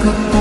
could